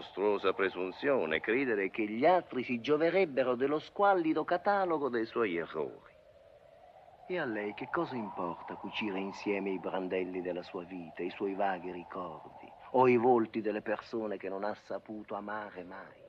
mostruosa presunzione credere che gli altri si gioverebbero dello squallido catalogo dei suoi errori. E a lei che cosa importa cucire insieme i brandelli della sua vita, i suoi vaghi ricordi, o i volti delle persone che non ha saputo amare mai?